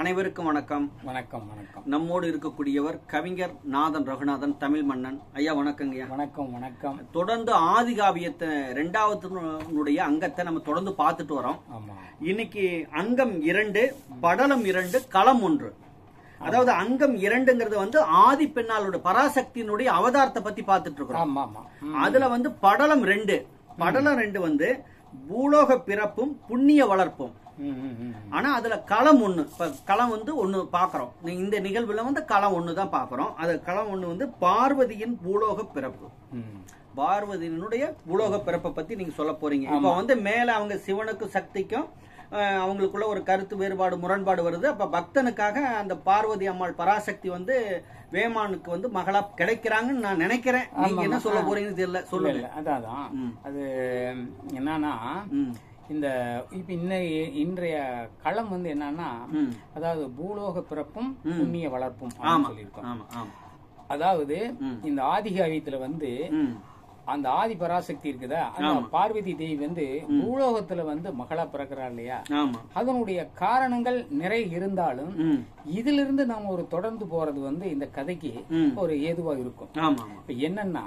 அனைவருக்கும் வணக்கம். வணக்கம் வணக்கம். நம்மோடு இருக்கக்கூடியவர் கவிஞர் நாதன் ரகுநாதன் தமிழ் மன்னன். ஐயா வணக்கங்கய்யா வணக்கம் வணக்கம். தொடர்ந்து ஆதிகாவியத்தை ரெண்டாவதுனுடைய அங்கத்தை நம்ம தொடர்ந்து பார்த்துட்டு வரோம். இன்னைக்கு அங்கம் இரண்டு படலம் இரண்டு களம் ஒன்று. அதாவது அங்கம் இரண்டுங்கிறது வந்து ஆதி பெண்ணாளோட பராசக்தியினுடைய அவதாரத்தை பத்தி பார்த்துட்டு இருக்கிறோம். அதுல வந்து படலம் ரெண்டு. படலம் ரெண்டு வந்து பூலோக பிறப்பும் புண்ணிய வளர்ப்பும். ஆனா அதுல களம் ஒண்ணு. இப்ப களம் வந்து ஒண்ணு பாக்குறோம். இந்த நிகழ்வுல வந்து களம் ஒண்ணு தான் பாக்குறோம். அது களம் ஒண்ணு வந்து பார்வதியின் பூலோக பிறப்பு. பார்வதியினுடைய பூலோக பிறப்பை பத்தி நீங்க சொல்ல போறீங்க. இப்ப வந்து மேல அவங்க சிவனுக்கும் சக்திக்கும் அவங்களுக்குள்ள ஒரு கருத்து வேறுபாடு முரண்பாடு வருது. அப்ப பக்தனுக்காக அந்த பார்வதி அம்மாள் பராசக்தி வந்து வேமானுக்கு வந்து மகளா கிடைக்கிறாங்கன்னு நான் நினைக்கிறேன். நீங்க என்ன சொல்ல போறீங்கன்னு தெரியல. சொல்லுங்க. அதான். அது என்னன்னா இந்த இப்ப இன்னைய இன்றைய களம் வந்து என்னன்னா. அதாவது பூலோக பிறப்பும் புண்ணிய வளர்ப்பும் சொல்லியிருக்கோம். அதாவது. இந்த ஆதிகாவியத்துல வந்து அந்த ஆதி பராசக்தி இருக்குதா? அந்த பார்வதி தேவி வந்து பூலோகத்துல வந்து மகளா பிறக்கிறா இல்லையா? அதனுடைய காரணங்கள் நிறைய இருந்தாலும் ம். இதிலிருந்து நாம ஒரு தொடர்ந்து போறது வந்து இந்த கதைக்கு. ஒரு ஏதுவா இருக்கும். என்னன்னா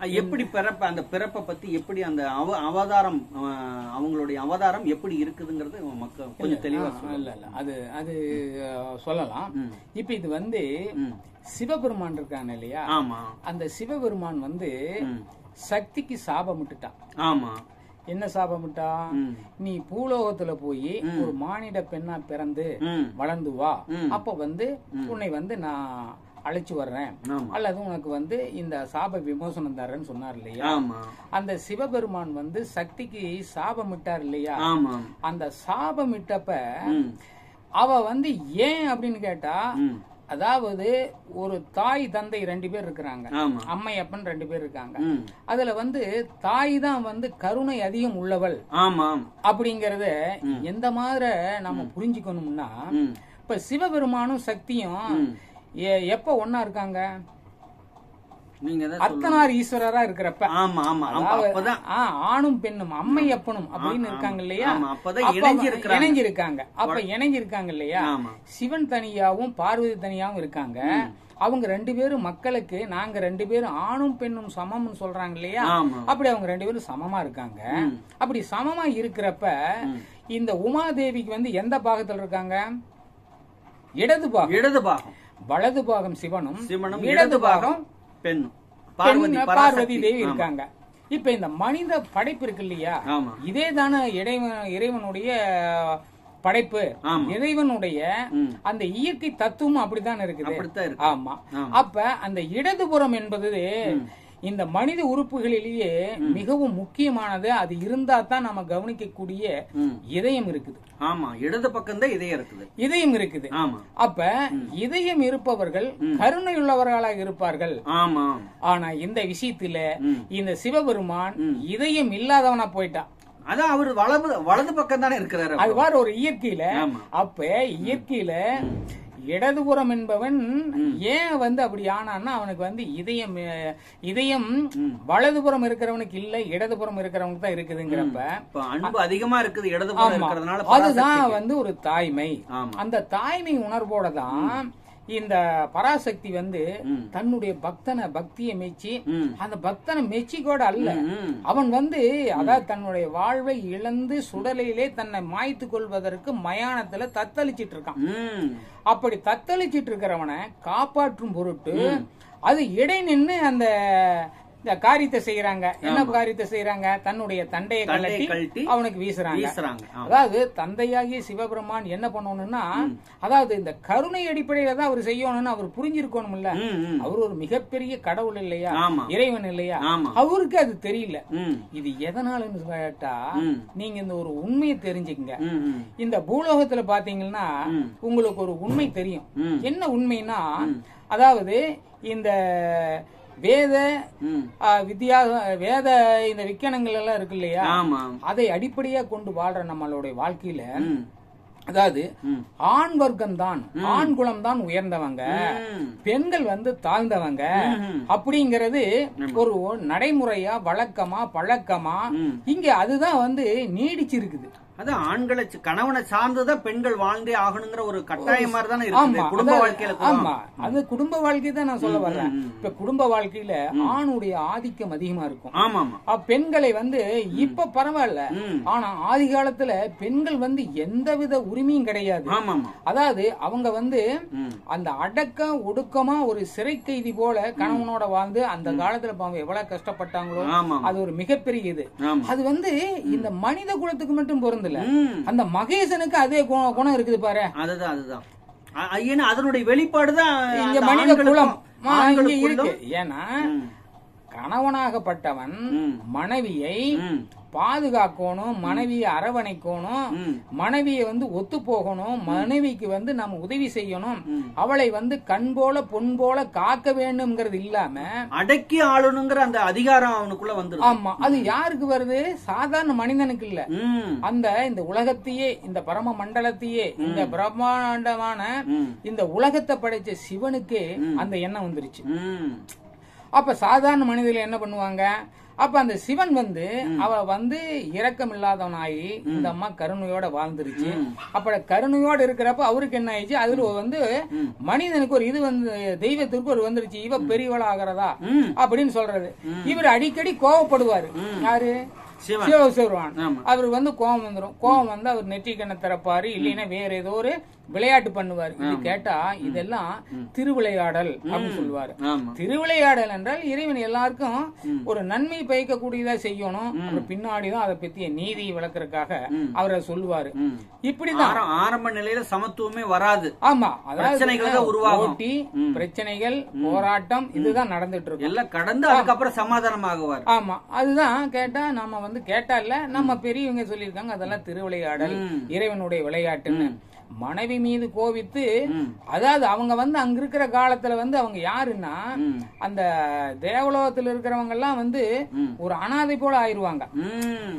எப்படி பிறப்ப அந்த பிறப்பை பத்தி எப்படி அந்த அவ அவதாரம் அவங்களுடைய அவதாரம் எப்படி இருக்குதுங்கிறது மக்கள் கொஞ்சம் தெளிவா இல்ல இல்ல அது அது சொல்லலாம். இப்ப இது வந்து. சிவபெருமான் இருக்காங்க இல்லையா ஆமா அந்த சிவபெருமான் வந்து. சக்திக்கு சாபமிட்டுட்டான் ஆமா என்ன சாபமிட்டா. நீ பூலோகத்துல போய் ஒரு மானிட பெண்ணா பிறந்து. வளர்ந்து வா. அப்ப வந்து உன்னை வந்து நான் அழைச்சு வர்றேன். அல்லது உனக்கு வந்து இந்த சாப விமோசனம் தரேன்னு சொன்னார் இல்லையா? ஆமா. அந்த சிவபெருமான் வந்து சக்திக்கு சாபமிட்டார் இல்லையா? ஆமா. அந்த சாபமிட்டப்ப ம். அவ வந்து ஏன் அப்படின்னு கேட்டா. அதாவது ஒரு தாய் தந்தை ரெண்டு பேர் இருக்கிறாங்க. அம்மை அப்பன் ரெண்டு பேர் இருக்காங்க. அதுல வந்து தாய் தான் வந்து கருணை அதிகம் உள்ளவள். ஆமா. அப்படிங்கறத எந்த மாதிரி நம்ம புரிஞ்சுக்கணும்னா. இப்ப சிவபெருமானும் சக்தியும் எ- எப்ப ஒன்னா இருக்காங்க. அர்த்தனார் ஈஸ்வரரா இருக்கிறப்ப. ஆமா ஆமா. அப்பதான் ஆணும் பெண்ணும் அம்மை அப்பனும் அப்படின்னு இருக்காங்க இல்லையா. இணைஞ்சு இருக்காங்க அப்ப இணைஞ்சு இருக்காங்க இல்லையா? சிவன் தனியாவும் பார்வதி தனியாவும் இருக்காங்க. அவங்க ரெண்டு பேரும் மக்களுக்கு நாங்க ரெண்டு பேரும் ஆணும் பெண்ணும் சமம்னு சொல்றாங்க இல்லையா? அப்படி அவங்க ரெண்டு பேரும் சமமா இருக்காங்க. அப்படி சமமா இருக்கிறப்ப இந்த உமாதேவிக்கு வந்து எந்த பாகத்துல இருக்காங்க? இடது பாகம். இடது பாகம். வலது பாகம் சிவனும் சிவனும் இடது பாகம் பெண் பார்வதி தேவி. இருக்காங்க. இப்ப இந்த மனித படைப்பு இருக்கு இல்லையா? இதே தானே இறைவன் இறைவனுடைய படைப்பு. இறைவனுடைய. அந்த இயற்கை தத்துவம் அப்படித்தான் இருக்குது. ஆமா. அப்ப அந்த இடதுபுறம் என்பது இந்த மனித உறுப்புகளிலேயே மிகவும் முக்கியமானது அது இருந்தா தான் நம்ம கவனிக்கக்கூடிய. இதயம் இருக்குது. ஆமா இடது பக்கம் தான் இதயம் இருக்குது. இதயம் இருக்குது. ஆமா. அப்ப இதயம் இருப்பவர்கள் கருணையுள்ளவர்களாக இருப்பார்கள். ஆமா. ஆனா இந்த விஷயத்துல. இந்த சிவபெருமான் இதயம் இல்லாதவனா போயிட்டான் அதான் அவர் வலது வலது பக்கம் தானே இருக்கிறாரு அது வார ஒரு இயற்கையில. அப்ப இயற்கையில இடதுபுறம் என்பவன் ஏன் வந்து அப்படி ஆனான்னா அவனுக்கு வந்து இதயம் இதயம் வலதுபுறம் இருக்கிறவனுக்கு இல்ல இடதுபுறம் இருக்கிறவனுக்கு தான் இருக்குதுங்கிறப்ப அன்பு அதிகமா இருக்குது இடது பக்கம் ஆமா. இருக்கிறதுனால அதுதான். வந்து ஒரு தாய்மை. அந்த தாய்மை உணர்வோட தான் இந்த பராசக்தி வந்து. தன்னுடைய பக்தனை பக்தியை மெச்சி. அந்த பக்தனை மெச்சி கூட அல்ல. அவன் வந்து அதாவது தன்னுடைய வாழ்வை இழந்து சுடலையிலே தன்னை மாய்த்து கொள்வதற்கு மயானத்துல தத்தளிச்சிட்டு இருக்கான். அப்படி தத்தளிச்சிட்டு இருக்கிறவனை காப்பாற்றும் பொருட்டு அது இடை நின்னு அந்த இந்த காரியத்தை செய்யறாங்க என்ன காரியத்தை செய்யறாங்க தன்னுடைய தண்டையை கழட்டி அவனுக்கு வீசுறாங்க. அதாவது தந்தையாகிய சிவபெருமான் என்ன பண்ணணும்னா அதாவது இந்த கருணை அடிப்படையில தான் அவர் செய்யணும்னு அவர் புரிஞ்சிருக்கணும்ல. ம், ம். அவர் ஒரு மிகப்பெரிய கடவுள் இல்லையா? இறைவன் இல்லையா? அவருக்கு அது தெரியல. இது எதனாலன்னு கேட்டா. நீங்க இந்த ஒரு உண்மையை தெரிஞ்சுக்கங்க. இந்த பூலோகத்துல பாத்தீங்கன்னா. உங்களுக்கு ஒரு உண்மை தெரியும். என்ன உண்மைன்னா அதாவது இந்த வேத வித்யா வேத இந்த விக்கணங்கள் எல்லாம் இருக்கு இல்லையா அதை அடிப்படையா கொண்டு வாழ்ற நம்மளுடைய வாழ்க்கையில. அதாவது. ஆண் வர்க்கம் தான் ஆண் குலம் தான் உயர்ந்தவங்க. பெண்கள் வந்து தாழ்ந்தவங்க. அப்படிங்கறது ஒரு நடைமுறையா வழக்கமா பழக்கமா. இங்க அதுதான் வந்து நீடிச்சிருக்குது அது ஆண்களை கணவனை சார்ந்துதான் பெண்கள் வாழ்ந்தே ஆகணுங்கிற ஒரு கட்டாயம் மாதிரி தானே குடும்ப வாழ்க்கையில. ஆமா. அது குடும்ப வாழ்க்கை தான் நான் சொல்ல வர்றேன். ம். இப்ப குடும்ப வாழ்க்கையில ஆணுடைய ஆதிக்கம் அதிகமா இருக்கும். ஆமா பெண்களை வந்து இப்ப பரவாயில்ல. ஆனா ஆதி காலத்துல பெண்கள் வந்து எந்தவித உரிமையும் கிடையாது. அதாவது அவங்க வந்து. அந்த அடக்க ஒடுக்கமா ஒரு சிறை கைதி போல கணவனோட வாழ்ந்து அந்த காலத்துல பாவம் எவ்வளவு கஷ்டப்பட்டாங்களோ அது ஒரு மிகப்பெரிய இது. அது வந்து இந்த மனித குலத்துக்கு மட்டும் ம். அந்த மகேசனுக்கு அதே குணம் இருக்குது பாரு. அதுதான் அதுதான். ஏன்னா அதனுடைய வெளிப்பாடுதான் இங்க அந்த மனித குலம். இங்க இருக்கு. ஏன்னா. கணவனாகப்பட்டவன். மனைவியை. பாதுகாக்கணும் மனைவியை அரவணைக்கணும். மனைவியை வந்து ஒத்து போகணும் மனைவிக்கு வந்து நம்ம உதவி செய்யணும். அவளை வந்து கண் போல பொன் போல காக்க வேண்டும்ங்கிறது இல்லாம அடக்கி ஆளணுங்கிற அந்த அதிகாரம் அவனுக்குள்ள வந்துருது ஆமா அது யாருக்கு வருது சாதாரண மனிதனுக்கு இல்ல. அந்த இந்த உலகத்தையே இந்த பரம மண்டலத்தையே இந்த பிரம்மாண்டமான. இந்த உலகத்தை படைச்ச சிவனுக்கே அந்த எண்ணம் வந்துருச்சு. அப்ப சாதாரண மனிதர்கள் என்ன பண்ணுவாங்க? அப்ப அந்த சிவன் வந்து அவ வந்து இரக்கம் இல்லாதவனாகி இந்த அம்மா கருணையோட வாழ்ந்துருச்சு. அப்ப கருணையோட இருக்கிறப்ப அவருக்கு என்ன ஆயிடுச்சு? அதுல வந்து மனிதனுக்கு ஒரு இது வந்து தெய்வத்திற்கு ஒரு வந்துருச்சு. இவ பெரியவளா ஆகிறதா. அப்படின்னு சொல்றது. இவர் அடிக்கடி கோவப்படுவாரு. யாரு? ஆமா. அவர் வந்து கோவம் வந்துரும். கோவம் வந்து அவர் நெற்றி கண்ணை திறப்பாரு. இல்லைன்னா வேற ஏதோ ஒரு விளையாட்டு பண்ணுவார். இது கேட்டா இதெல்லாம் திருவிளையாடல் அப்படின்னு சொல்லுவாரு. திருவிளையாடல் என்றால் இறைவன் எல்லாருக்கும் ஒரு நன்மை பயக்கக்கூடியதா செய்யணும். பின்னாடிதான் அதை பத்திய நீதி விளக்கறதுக்காக அவரை சொல்லுவாரு. இப்படிதான். ஆரம்- ஆரம்ப நிலையில சமத்துவமே வராது. ஆமா. அதாவது உருவாகும். போட்டி பிரச்சனைகள் போராட்டம் இதுதான் நடந்துட்டு இருக்கும். எல்லாம் கடந்து அதுக்கப்புறம் சமாதானம் ஆகுவார் ஆமா. அதுதான் கேட்டா நம்ம வந்து கேட்டா இல்ல நம்ம பெரியவங்க சொல்லியிருக்காங்க அதெல்லாம் திருவிளையாடல். இறைவனுடைய விளையாட்டுன்னு. மனைவி மீது கோவித்து. அதாவது அவங்க வந்து அங்க இருக்கிற காலத்துல வந்து அவங்க யாருன்னா. அந்த தேவலோகத்துல இருக்கிறவங்க எல்லாம் வந்து. ஒரு அனாதை போல ஆயிருவாங்க.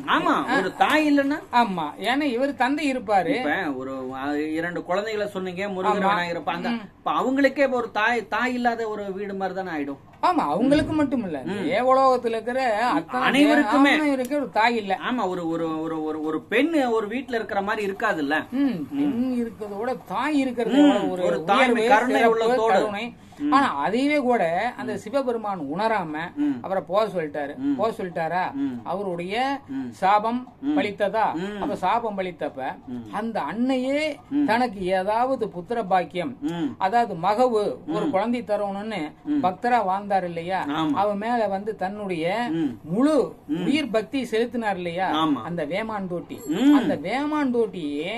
ஆமா ஒரு தாய் இல்லைன்னா ஆமா ஏன்னா இவர் தந்தை இருப்பாரு ஒரு இரண்டு குழந்தைகளை சொன்னீங்க முருகன் விநாயகர் அவங்களுக்கே இப்ப ஒரு தாய் தாய் இல்லாத ஒரு வீடு மாதிரி தானே ஆயிடும் ஆமா அவங்களுக்கு மட்டும் இல்ல. தேவலோகத்துல இருக்கிற அனைவருக்குமே. அனைவருக்கும் ஒரு தாய் இல்ல. ஆமா ஒரு ஒரு ஒரு ஒரு ஒரு பெண் ஒரு வீட்டுல இருக்கிற மாதிரி இருக்காதுல்ல? ம், பெண் இருக்கிறதோட தாய் இருக்கிறது ஒரு உயர்வு, கருணை சிறப்பு, உள்ளத்தோடு. ஆனா அதையவே கூட அந்த சிவபெருமான் உணராம. அவரை போக சொல்லிட்டாரு போக சொல்லிட்டாரா. அவருடைய. சாபம் பலித்ததா ம். அப்ப சாபம் பலித்தப்ப அந்த அன்னையே தனக்கு ஏதாவது புத்திர பாக்கியம். அதாவது மகவு ஒரு குழந்தை தரணும்னு பக்தரா வாழ்ந்தார் இல்லையா ஆமா. அவ மேல வந்து தன்னுடைய. முழு உயிர் பக்தி செலுத்தினார் இல்லையா. அந்த வேமான் தோட்டி. அந்த வேமான் தோட்டியே.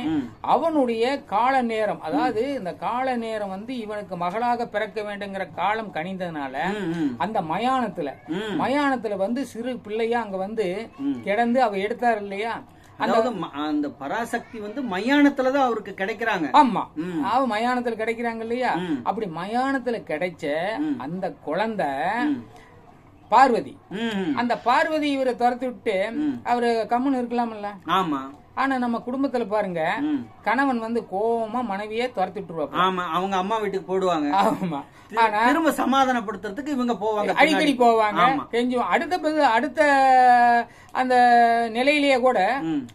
அவனுடைய கால நேரம் அதாவது இந்த கால நேரம் வந்து இவனுக்கு மகளாக பிறக்க வேண்டுங்கிற காலம் ம். அந்த மயானத்துல. மயானத்துல வந்து சிறு பிள்ளையா அங்க வந்து கிடந்து அவ எடுத்தார் இல்லையா அதாவது அந்த பராசக்தி வந்து மயானத்துலதான் அவருக்கு கிடைக்கிறாங்க ஆமா அவ மயானத்துல கிடைக்கிறாங்க இல்லையா. அப்படி மயானத்துல கிடைச்ச. அந்த குழந்தை. பார்வதி. அந்த பார்வதி இவரை துரத்தி விட்டு அவரு கம்முன்னு இருக்கலாம்ல ஆமா ஆனா நம்ம குடும்பத்துல பாருங்க. கணவன் வந்து கோவமா மனைவியே துரத்தி விட்டுருவாங்க ஆமா அவங்க அம்மா வீட்டுக்கு போடுவாங்க ஆமா ஆனா திரும்ப சமாதானப்படுத்துறதுக்கு இவங்க போவாங்க அடிக்கடி. போவாங்க ஆமா. கெஞ்சும் அடுத்த அடுத்த அந்த நிலையிலேயே கூட.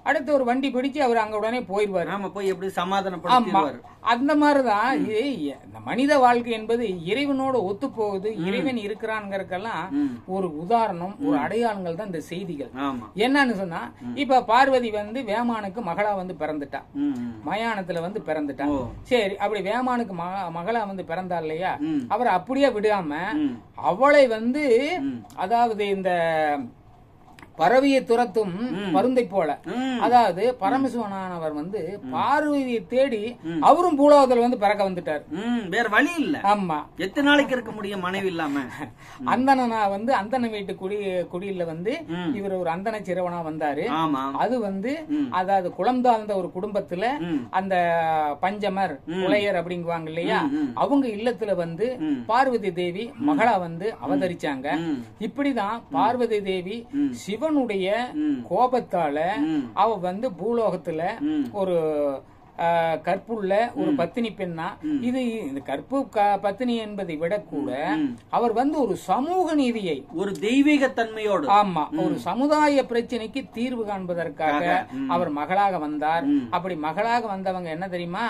அடுத்த ஒரு வண்டி பிடிச்சு அவர் அங்க உடனே போயிருவாரு ஆமா போய் எப்படி ஆமா சமாதானப்படுத்திடுவாரு அந்த மாதிரிதான் இது இந்த மனித வாழ்க்கை என்பது இறைவனோட ஒத்து போகுது இறைவன் இருக்கிறான்ங்கறதுக்கெல்லாம் ம். ஒரு உதாரணம் ஒரு அடையாளங்கள் தான் இந்த செய்திகள் என்னன்னு சொன்னா இப்ப பார்வதி வந்து வேமானுக்கு மகளா வந்து பிறந்துட்டா. மயானத்துல வந்து பிறந்துட்டா. சரி அப்படி வேமானுக்கு மக- மகளா வந்து பிறந்தா இல்லையா. அவரை அப்படியே விடாம. அவளை வந்து. அதாவது இந்த பறவையை துரத்தும் பருந்தை போல. அதாவது பரமசிவனானவர் வந்து பார்வதியை தேடி அவரும் பூலோகத்துல வந்து பிறக்க வந்துட்டார். வேற வழி இல்ல. ஆமா. எத்தனை நாளைக்கு இருக்க முடியும் மனைவி இல்லாம? அந்தனா வந்து அந்தன வீட்டு குடி குடியில வந்து. இவர் ஒரு அந்தன சிறுவனா வந்தாரு. அது வந்து. அதாவது குளம் தாழ்ந்த ஒரு குடும்பத்துல. அந்த பஞ்சமர் புலையர் அப்படிங்குவாங்க இல்லையா. அவங்க இல்லத்துல வந்து. பார்வதி தேவி மகளா வந்து அவதரிச்சாங்க. இப்படிதான் பார்வதி தேவி ம். சிவனுடைய. கோபத்தால. அவ வந்து பூலோகத்துல. ஒரு கற்புள்ள ஒரு பத்தினி பெண்ணா. இது இந்த கற்பு பத்தினி என்பதை விட கூட அவர் வந்து ஒரு சமூக நீதியை ஒரு தெய்வீக தன்மையோடு. ஆமா ஒரு சமுதாய பிரச்சனைக்கு தீர்வு காண்பதற்காக அவர் மகளாக வந்தார். அப்படி மகளாக வந்தவங்க என்ன தெரியுமா.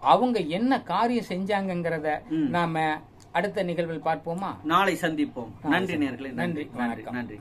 அவங்க என்ன காரியம் செஞ்சாங்கங்கிறத நாம அடுத்த நிகழ்வில் பார்ப்போமா? நாளை சந்திப்போம். நன்றி நேர்களே நன்றி, நன்றி வணக்கம். நன்றி.